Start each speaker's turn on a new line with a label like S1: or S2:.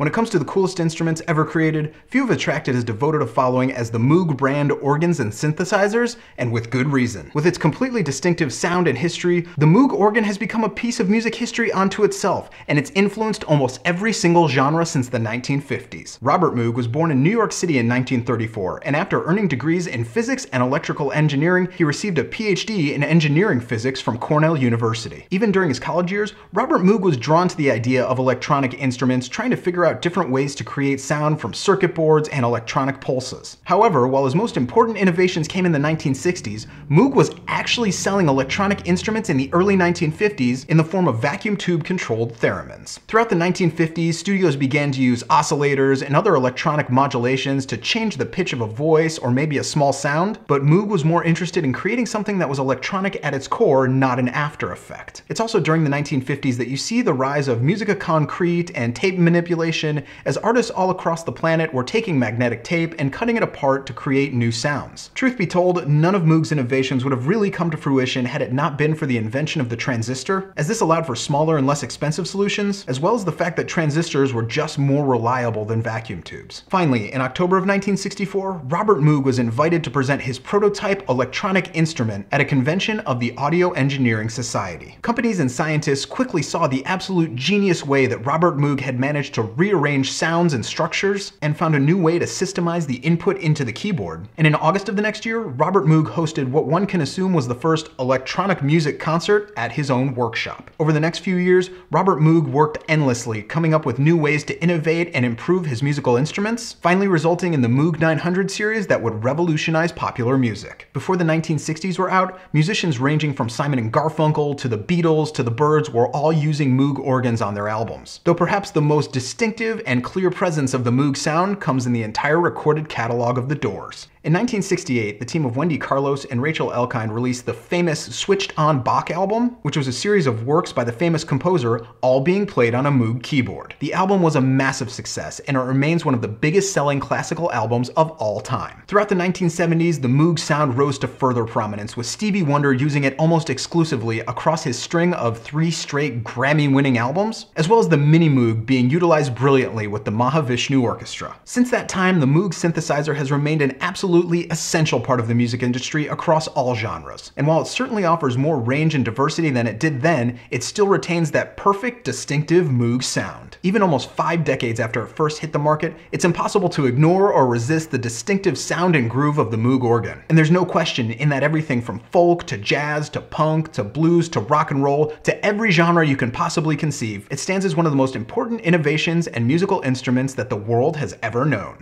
S1: When it comes to the coolest instruments ever created, few have attracted as devoted a following as the Moog brand organs and synthesizers, and with good reason. With its completely distinctive sound and history, the Moog organ has become a piece of music history unto itself, and it's influenced almost every single genre since the 1950s. Robert Moog was born in New York City in 1934, and after earning degrees in physics and electrical engineering, he received a PhD in engineering physics from Cornell University. Even during his college years, Robert Moog was drawn to the idea of electronic instruments, trying to figure out different ways to create sound from circuit boards and electronic pulses. However, while his most important innovations came in the 1960s, Moog was actually selling electronic instruments in the early 1950s in the form of vacuum tube controlled theremins. Throughout the 1950s, studios began to use oscillators and other electronic modulations to change the pitch of a voice or maybe a small sound, but Moog was more interested in creating something that was electronic at its core, not an after effect. It's also during the 1950s that you see the rise of musique concrète and tape manipulation as artists all across the planet were taking magnetic tape and cutting it apart to create new sounds. Truth be told, none of Moog's innovations would have really come to fruition had it not been for the invention of the transistor, as this allowed for smaller and less expensive solutions, as well as the fact that transistors were just more reliable than vacuum tubes. Finally, in October of 1964, Robert Moog was invited to present his prototype electronic instrument at a convention of the Audio Engineering Society. Companies and scientists quickly saw the absolute genius way that Robert Moog had managed to rearrange sounds and structures and found a new way to systemize the input into the keyboard. And in August of the next year, Robert Moog hosted what one can assume was the first electronic music concert at his own workshop. Over the next few years, Robert Moog worked endlessly, coming up with new ways to innovate and improve his musical instruments, finally resulting in the Moog 900 series that would revolutionize popular music. Before the 1960s were out, musicians ranging from Simon and Garfunkel to the Beatles to the Byrds were all using Moog organs on their albums. Though perhaps the most distinctive and clear presence of the Moog sound comes in the entire recorded catalog of The Doors. In 1968, the team of Wendy Carlos and Rachel Elkind released the famous Switched On Bach album, which was a series of works by the famous composer, all being played on a Moog keyboard. The album was a massive success, and it remains one of the biggest selling classical albums of all time. Throughout the 1970s, the Moog sound rose to further prominence, with Stevie Wonder using it almost exclusively across his string of three straight Grammy-winning albums, as well as the Mini Moog being utilized brilliantly with the Mahavishnu Orchestra. Since that time, the Moog synthesizer has remained an absolute absolutely essential part of the music industry across all genres. And while it certainly offers more range and diversity than it did then, it still retains that perfect, distinctive Moog sound. Even almost five decades after it first hit the market, it's impossible to ignore or resist the distinctive sound and groove of the Moog organ. And there's no question in that everything from folk to jazz to punk to blues to rock and roll to every genre you can possibly conceive, it stands as one of the most important innovations and musical instruments that the world has ever known.